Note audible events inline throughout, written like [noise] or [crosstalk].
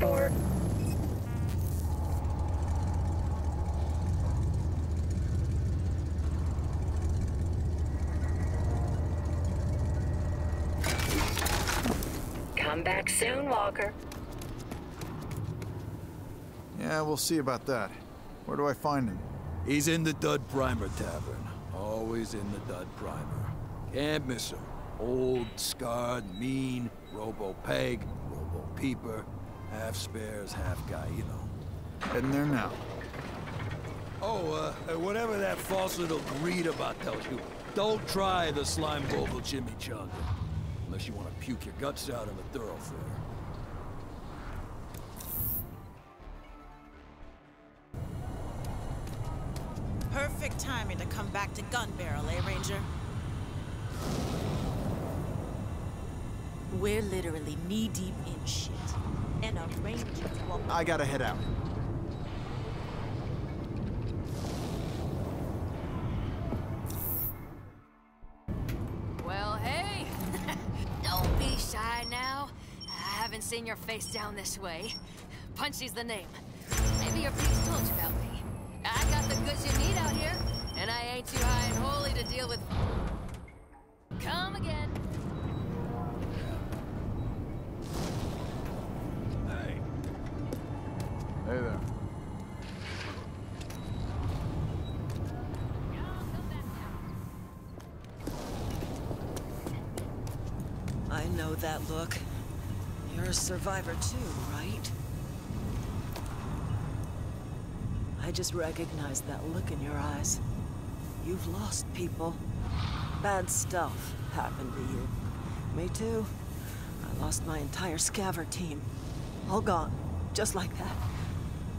We're here, sport. Come back soon, Walker. Yeah, we'll see about that. Where do I find him? He's in the Dud Primer Tavern. Always in the Dud Primer. Can't miss him. Old, scarred, mean, robo-peg, robo-peeper. Half spares, half guy, you know. Heading there now. Oh, uh, whatever that false little greed about tells you, don't try the slime vogel chimichanga. Unless you want to puke your guts out in a thoroughfare. Perfect timing to come back to Gunbarrel, eh, Ranger? We're literally knee-deep in shit. And a ranger. I gotta head out. Well, hey! [laughs] Don't be shy now. I haven't seen your face down this way. Punchy's the name. Maybe your priest told you about me. I got the goods you need out here, and I ain't too high and holy to deal with... survivor too, right? I just recognized that look in your eyes. You've lost people. Bad stuff happened to you. Me too. I lost my entire scaver team. All gone. Just like that.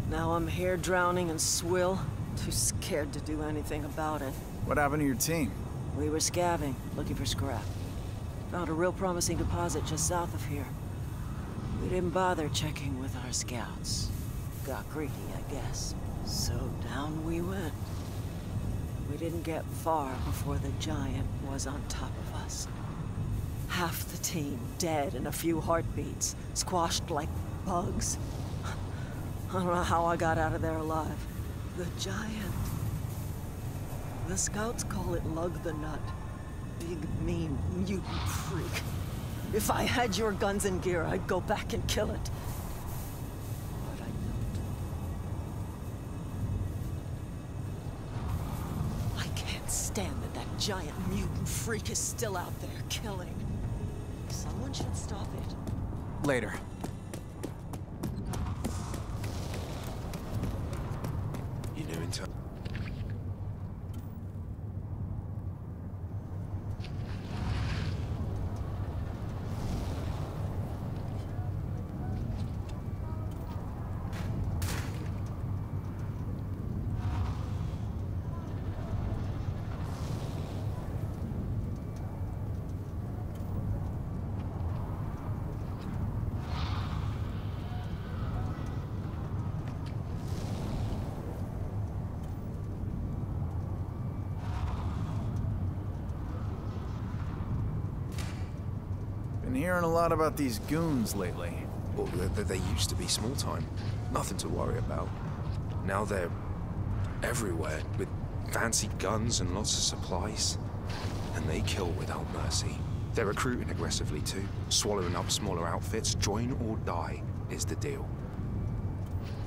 Now I'm here drowning in swill. Too scared to do anything about it. What happened to your team? We were scavving, looking for scrap. Found a real promising deposit just south of here. Didn't bother checking with our scouts. Got greedy, I guess. So down we went. We didn't get far before the giant was on top of us. Half the team dead in a few heartbeats, squashed like bugs. I don't know how I got out of there alive. The giant. The scouts call it Lug the Nut. Big, mean, mutant freak. If I had your guns and gear, I'd go back and kill it. But I don't. I can't stand that that giant mutant freak is still out there killing. Someone should stop it. Later. You knew in time. Hearing a lot about these goons lately. Well, they, they used to be small time. Nothing to worry about. Now they're everywhere with fancy guns and lots of supplies. And they kill without mercy. They're recruiting aggressively too, swallowing up smaller outfits. Join or die is the deal.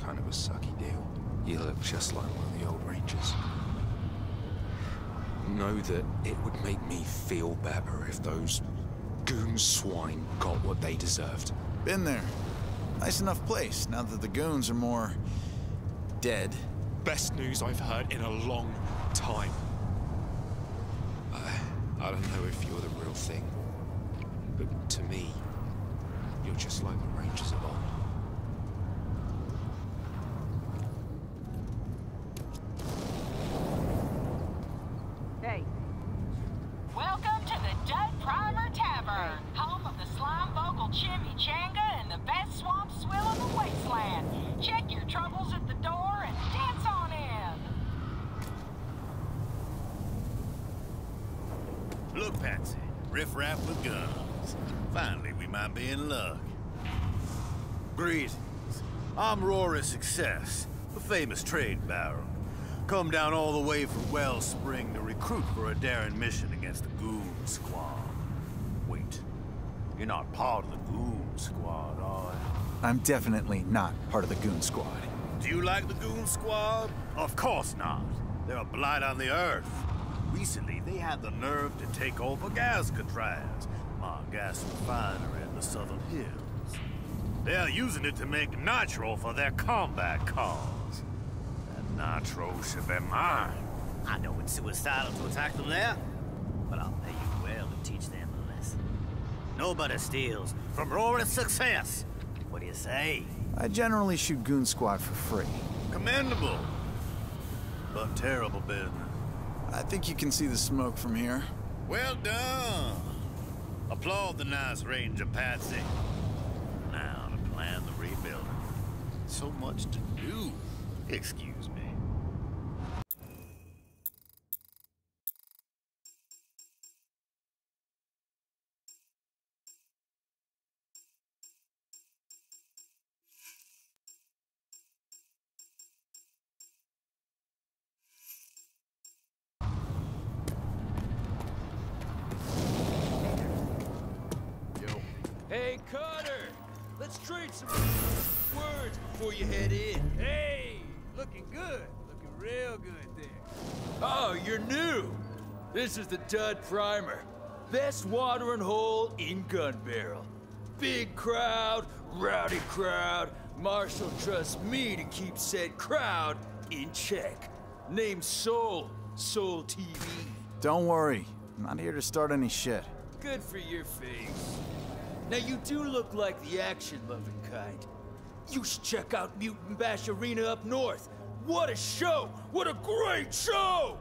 Kind of a sucky deal. You look just like one of the old rangers. Know that it would make me feel better if those goon swine got what they deserved. Been there. Nice enough place, now that the goons are more... dead. Best news I've heard in a long time. I, I don't know if you're the real thing, but to me, you're just like the Rangers of old. Hey, Welcome to the Dud Primer Tavern, home of the Slime Vogel Chimichanga and the best swamp swill of the wasteland. Check your troubles at the door and dance on in. Look, Patsy, riff raff with guns. Finally, we might be in luck. Greetings. I'm Rory Success, trade baron. Come down all the way from Wellspring to recruit for a daring mission against the Goon Squad. Wait, you're not part of the Goon Squad, are you? I'm definitely not part of the Goon Squad. Do you like the Goon Squad? Of course not. They're a blight on the Earth. Recently, they had the nerve to take over Gazcatraz, my gas refinery in the Southern Hills. They're using it to make nitro for their combat cars. That nitro should be mine. I know it's suicidal to attack them there, but I'll pay you well to teach them a lesson. Nobody steals from roaring success. What do you say? I generally shoot Goon Squad for free. Commendable, but terrible business. I think you can see the smoke from here. Well done. Applaud the nice Ranger Patsy. Now to plan the rebuilding. So much to do. Excuse me. Carter! Let's trade some words before you head in. Hey, looking good. Looking real good there. Oh, you're new! This is the Dud Primer. Best watering hole in Gunbarrel. Big crowd, rowdy crowd. Marshall trusts me to keep said crowd in check. Name's Soul, Soul TV. Don't worry. I'm not here to start any shit. Good for your face. Now you do look like the action-loving kind. You should check out Mutant Bash Arena up north. What a show! What a great show!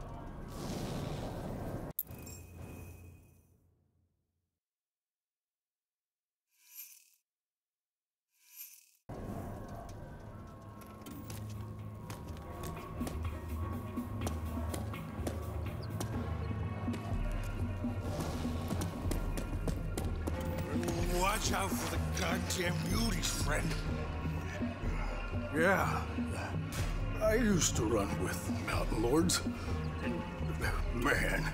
Watch out for the goddamn beauties, friend. Yeah, I used to run with Mountain Lords. And, man,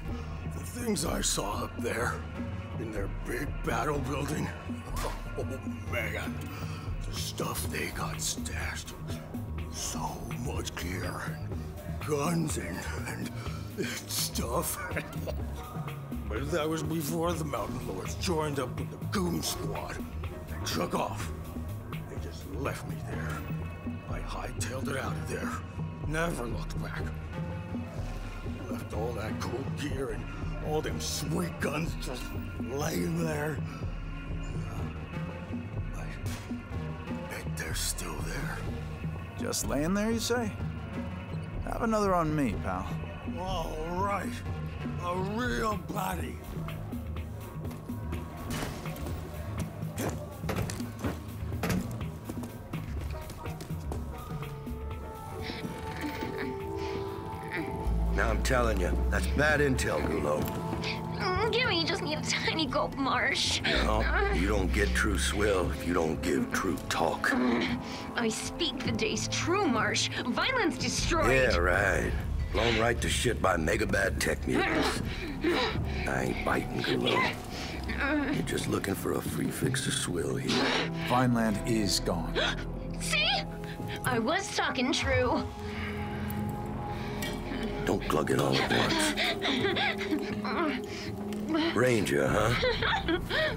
the things I saw up there in their big battle building. Oh, man. The stuff they got stashed. So much gear. Guns and, and stuff. [laughs] But that was before the Mountain Lords joined up with the Goon Squad and took off. They just left me there. I hightailed it out of there. Never looked back. Left all that cool gear and all them sweet guns just laying there. I bet they're still there. Just laying there, you say? Have another on me, pal. All right. A real body. Now I'm telling you, that's bad intel, Gulo. Mm, Gimme just need a tiny gulp, Marsh. No, you don't get true swill if you don't give true talk. I speak the day's true, Marsh. Violence destroyed. Yeah, right. Blown right to shit by mega bad tech mutants. I ain't biting, Gulo. You're just looking for a free fix to swill here. Vineland is gone. [gasps] See? I was talking true. Don't glug it all at once. Ranger, huh?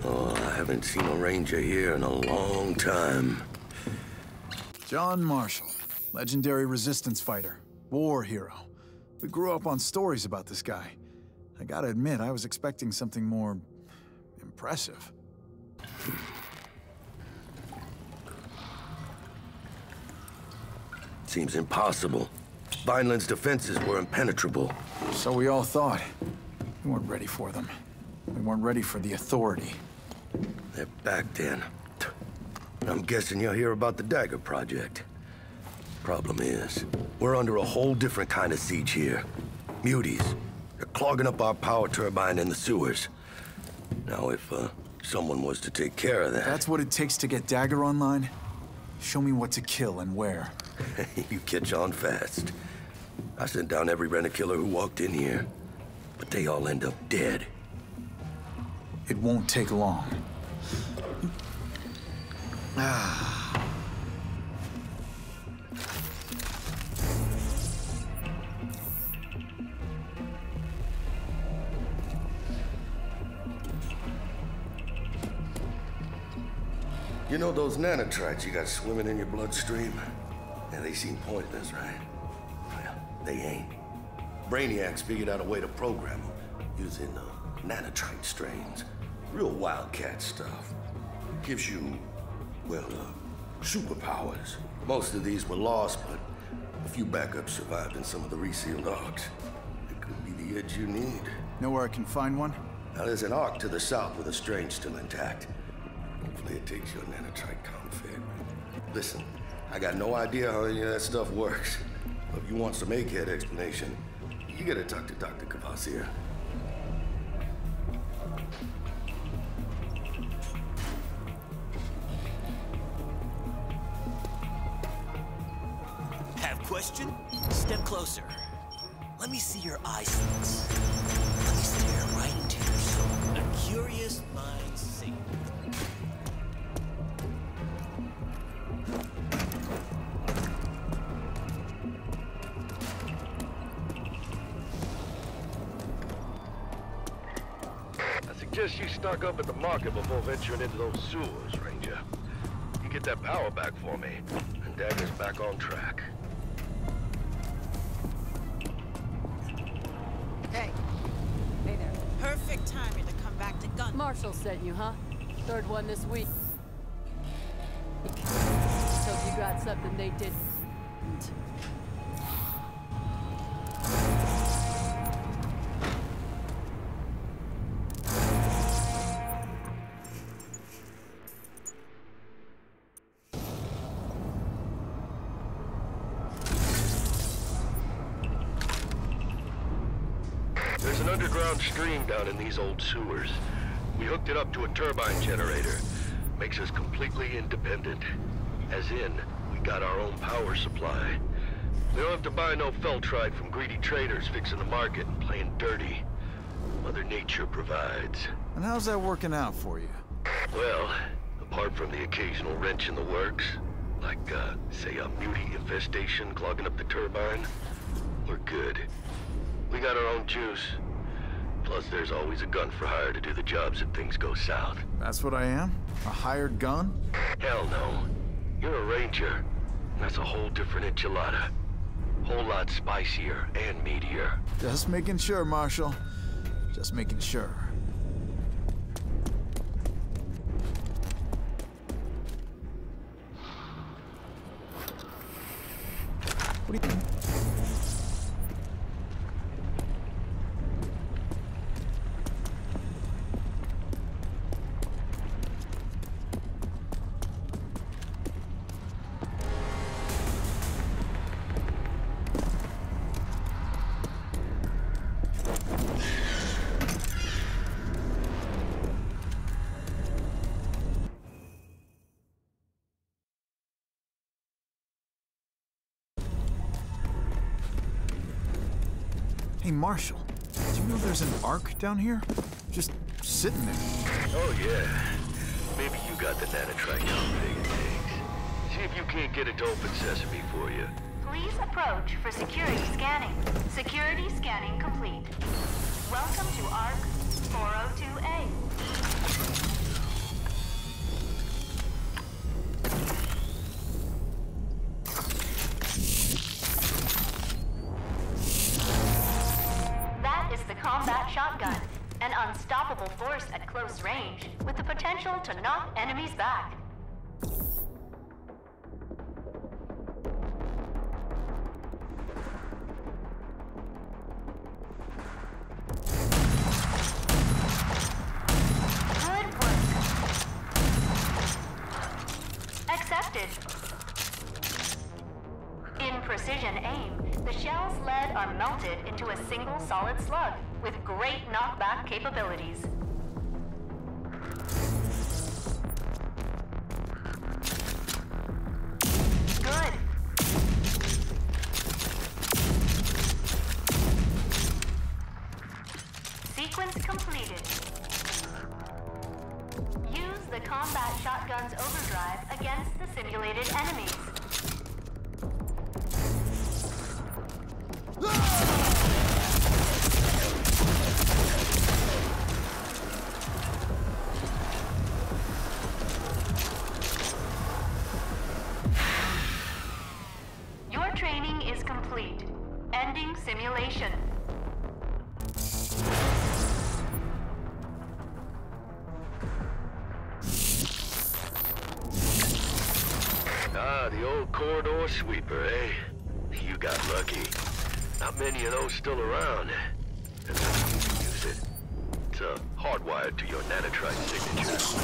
Oh, I haven't seen a ranger here in a long time. John Marshall, legendary resistance fighter, war hero. We grew up on stories about this guy. I gotta admit, I was expecting something more impressive. Seems impossible. Vineland's defenses were impenetrable. So we all thought. We weren't ready for them. We weren't ready for the authority. They're back then. I'm guessing you'll hear about the Dagger Project. Problem is, we're under a whole different kind of siege here. Muties. They're clogging up our power turbine in the sewers. Now, if uh, someone was to take care of that... That's what it takes to get Dagger online? Show me what to kill and where. [laughs] you catch on fast. I sent down every rent-a-killer who walked in here, but they all end up dead. It won't take long. Ah. You know those nanotrites you got swimming in your bloodstream? Yeah, they seem pointless, right? Well, they ain't. Brainiacs figured out a way to program them using uh, nanotrite strains. Real wildcat stuff. Gives you, well, uh, superpowers. Most of these were lost, but a few backups survived in some of the resealed arks. It could be the edge you need. Know where I can find one? Now, there's an ark to the south with a strange still intact. Hopefully it takes your nanotrite config. Listen, I got no idea how any of that stuff works. But if you want some egghead explanation, you gotta talk to Dr. Kvasir. Have question? Step closer. Let me see your eye slits. Stock up at the market before venturing into those sewers, Ranger. You get that power back for me, and Dagger's back on track. Hey. Hey there. Perfect timing to come back to gun. Marshall sent you, huh? Third one this week. So you got something they didn't. There's an underground stream down in these old sewers. We hooked it up to a turbine generator. Makes us completely independent. As in, we got our own power supply. We don't have to buy no feltrite from greedy traders fixing the market and playing dirty. Mother Nature provides. And how's that working out for you? Well, apart from the occasional wrench in the works, like, uh, say a muty infestation clogging up the turbine, we're good. We got our own juice. Plus, there's always a gun for hire to do the jobs if things go south. That's what I am? A hired gun? Hell no. You're a ranger. That's a whole different enchilada. Whole lot spicier and meatier. Just making sure, Marshal. Just making sure. What do you Hey, Marshal. Do you know there's an ark down here? Just sitting there. Oh, yeah. Maybe you got the nanotrite config it takes. See if you can't get it to open sesame for you. Please approach for security scanning. Security scanning complete. Welcome to Ark 402A. Unstoppable force at close range, with the potential to knock enemies back. Sweeper, eh? You got lucky. Not many of those still around. And then you use it. It's uh, hardwired to your nanotrite signature.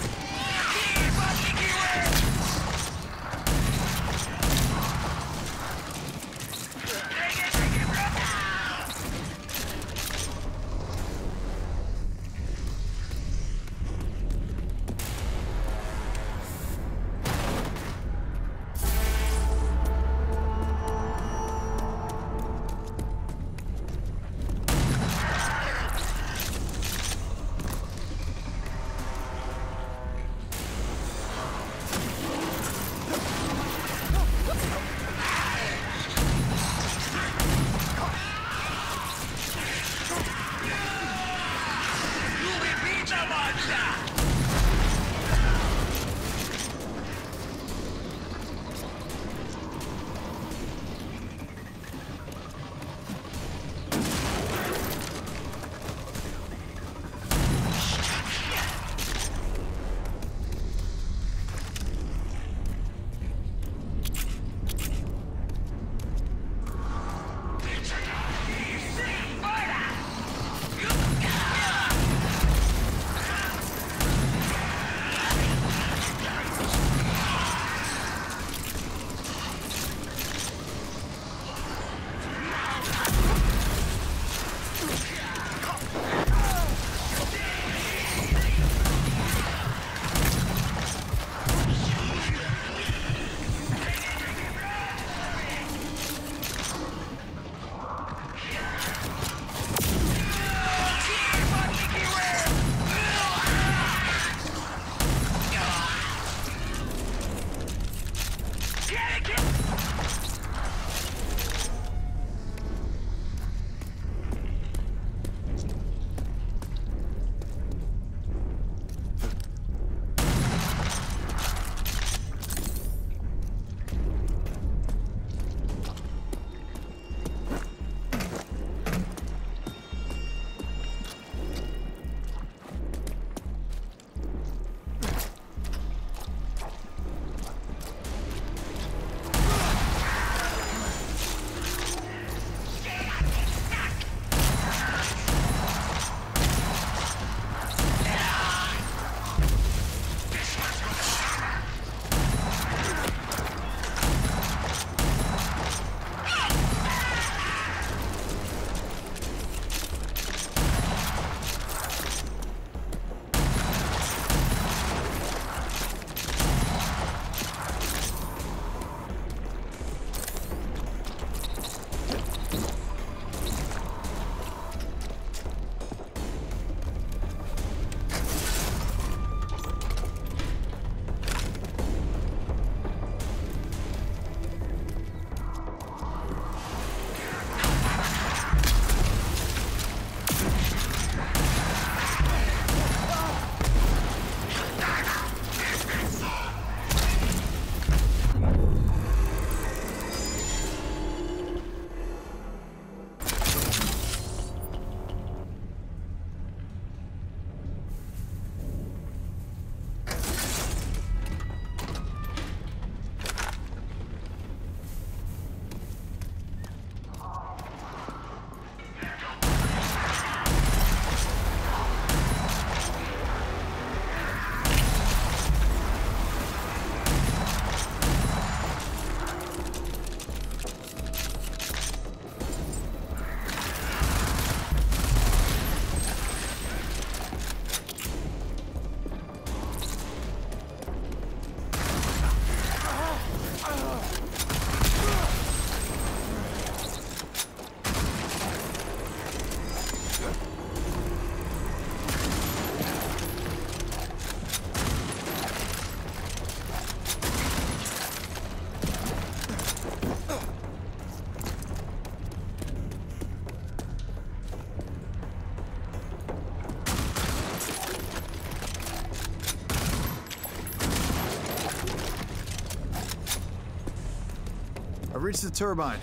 Reached the turbine.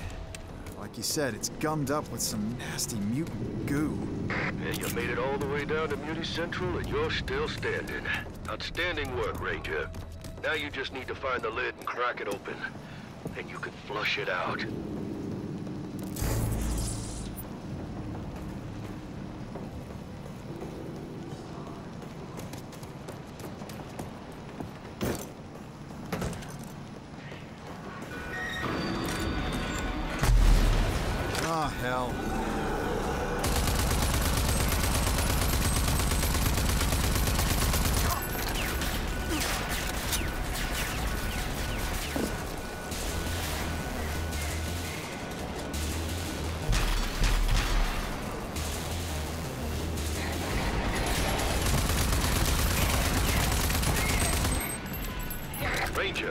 Like you said, it's gummed up with some nasty mutant goo. And you made it all the way down to Muty Central and you're still standing. Outstanding work, Ranger. Now you just need to find the lid and crack it open. And you can flush it out.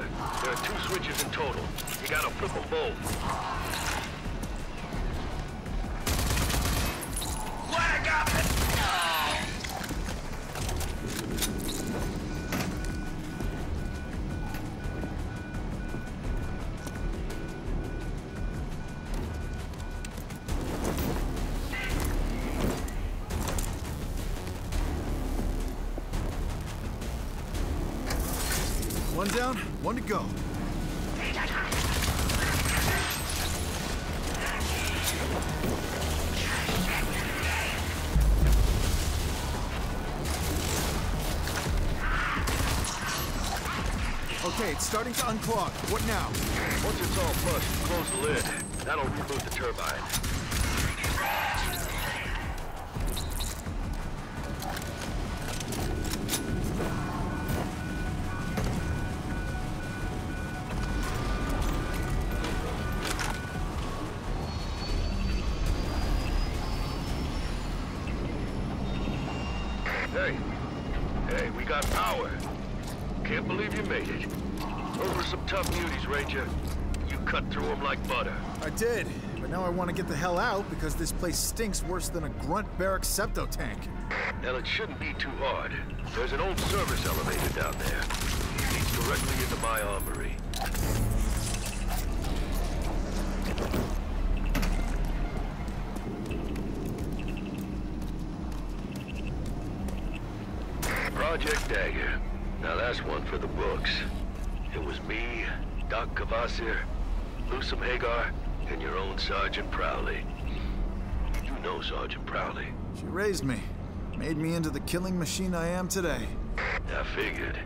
There are two switches in total. You gotta flip them both. It's starting to unclog. What now? Once it's all flushed, close the lid. That'll reboot the turbine. Tough beauties, Ranger. You cut through them like butter. I did, but now I want to get the hell out because this place stinks worse than a grunt barrack septo tank. Now, it shouldn't be too hard. There's an old service elevator down there. It leads directly into my armory. Project Dagger. Now that's one for the books. It was me, Doc Kvasir, Loosum Hagar, and your own Sergeant Prowley. You know Sergeant Prowley. She raised me, made me into the killing machine I am today. I figured.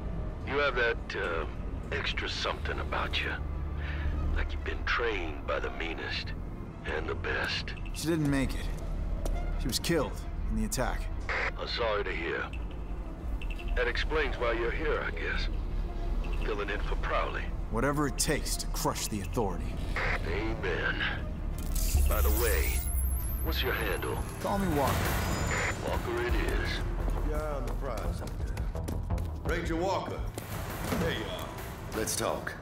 You have that, uh, extra something about you. Like you've been trained by the meanest and the best. She didn't make it. She was killed in the attack. I'm sorry to hear. That explains why you're here, I guess. Filling in for Prowley. Whatever it takes to crush the authority. Amen. By the way, what's your handle? Call me Walker. Walker it is. Yeah, on the prize up. Ranger Walker. There you are. Let's talk.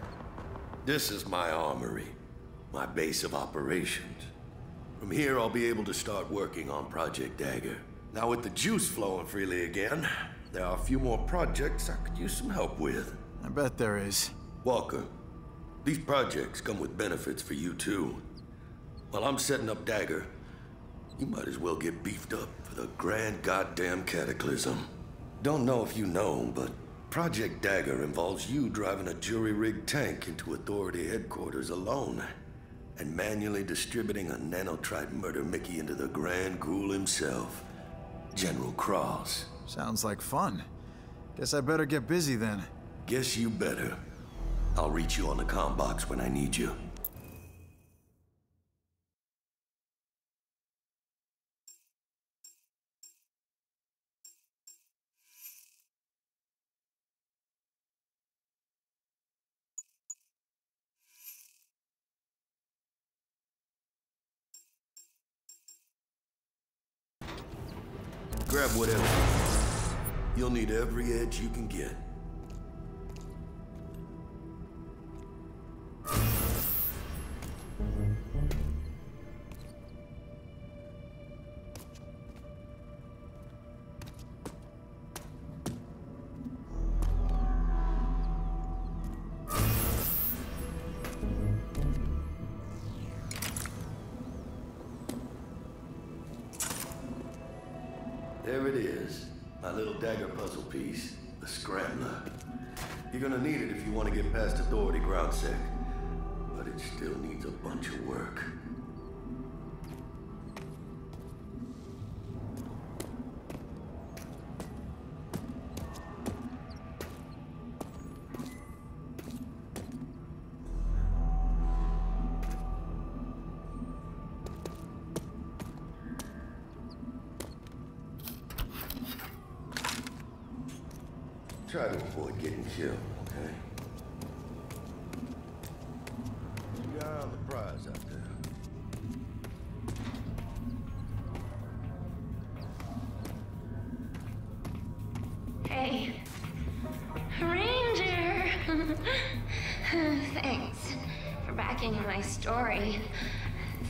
This is my armory, my base of operations. From here, I'll be able to start working on Project Dagger. Now, with the juice flowing freely again, there are a few more projects I could use some help with. I bet there is. Walker, these projects come with benefits for you too. While I'm setting up Dagger, you might as well get beefed up for the grand goddamn cataclysm. Don't know if you know, but Project Dagger involves you driving a jury-rigged tank into Authority headquarters alone and manually distributing a nanotrite murder Mickey into the Grand Ghoul himself, General Cross. Sounds like fun. Guess I better get busy then. Guess you better. I'll reach you on the comm box when I need you. Grab whatever. You'll need every edge you can get. There it is. My little dagger puzzle piece. The Scrambler. You're gonna need it if you want to get past Authority ground sec. But it still needs a bunch of work. [sighs] Thanks for backing my story.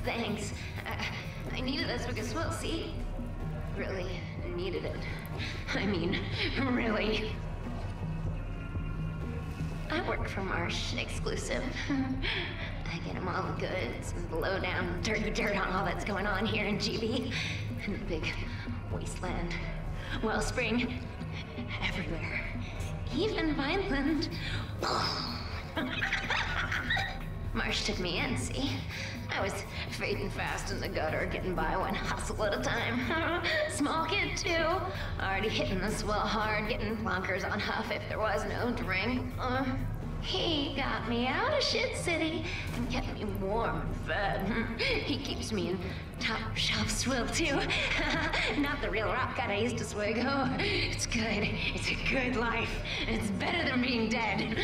Thanks. I, I needed this because, well, see, really needed it. I mean, [laughs] really. I work for Marsh Exclusive. [laughs] I get them all the goods and the lowdown dirty dirt on all that's going on here in GB. In the big wasteland. Wellspring. Everywhere. Even Vineland. [sighs] Oh. Marsh took me in, see? I was fading fast in the gutter, getting by one hustle at a time. [laughs] Small kid, too. Already hitting the swell hard, getting plonkers on Huff if there was no drink. Uh, he got me out of Shit City and kept me warm and fed. [laughs] he keeps me in top shelf swill, too. [laughs] Not the real rock cut I used to swig. Oh, it's good. It's a good life. It's better than being dead.